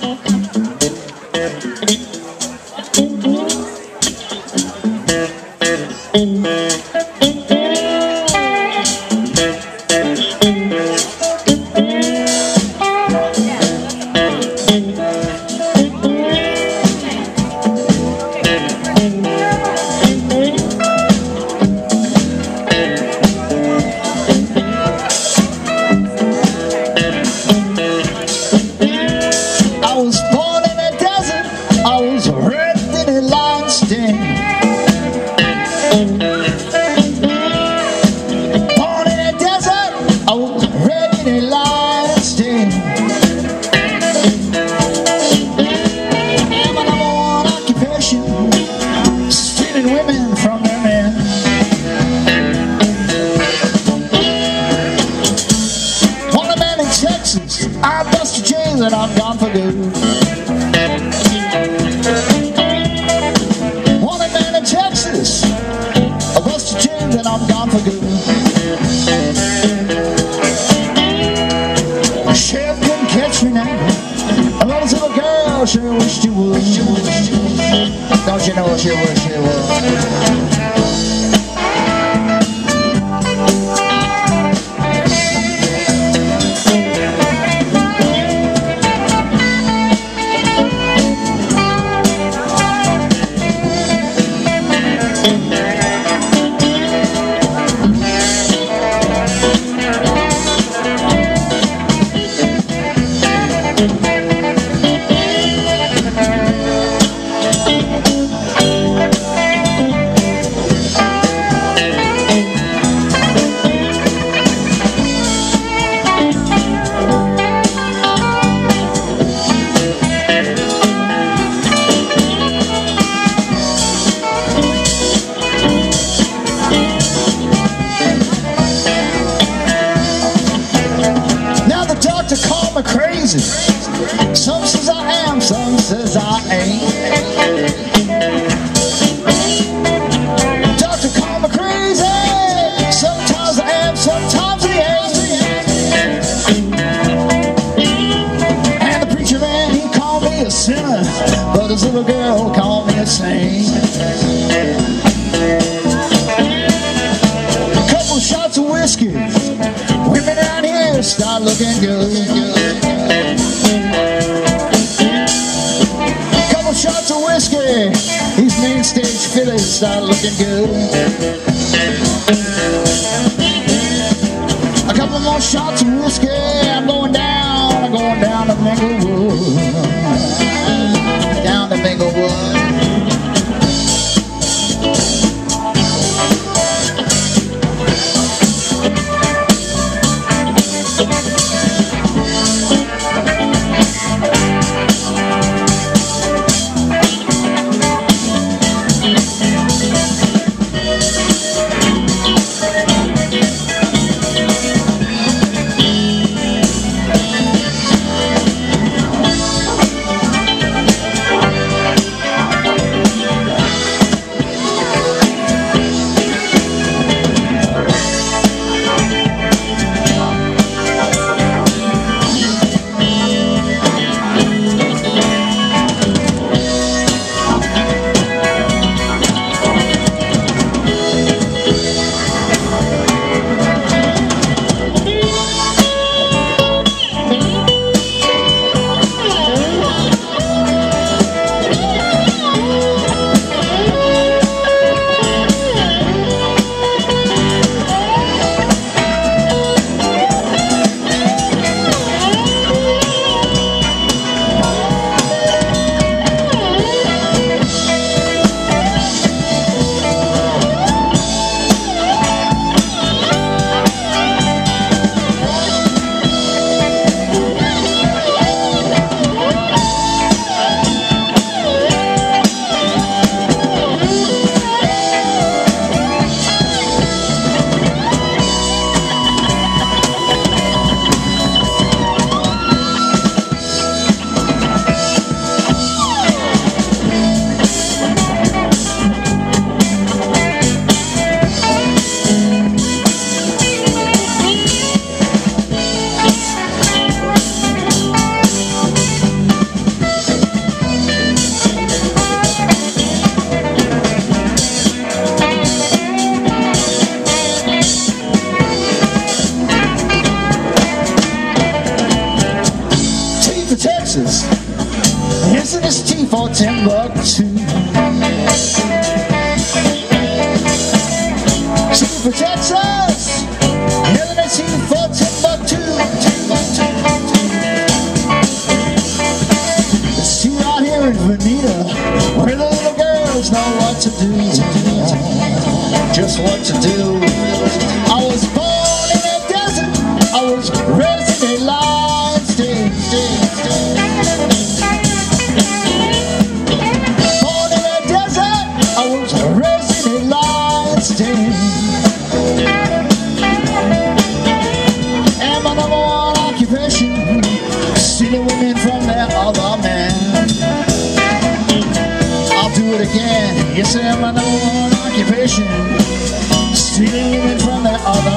Thank you. I bust a chain that I'm gone for good. One man in Texas, I bust a chain that I'm gone for good. Sheriff can catch me now. I love this little girl, sure wish she would. Don't you know she wish she would? Little girl call me a saint. A couple shots of whiskey, women down here start looking good. A couple shots of whiskey, these main stage fillies start looking good. A couple more shots of whiskey, I'm going down, I'm going down to Minglewood finger one. Texas. Isn't this tea for Timbuktu? Tea for Texas. Isn't this tea for Timbuktu? It's tea out here in Veneta, where the little girls know what to do, just what to do. Stealing women from their other man. I'll do it again. Yes, I am my number one occupation, stealing women from their other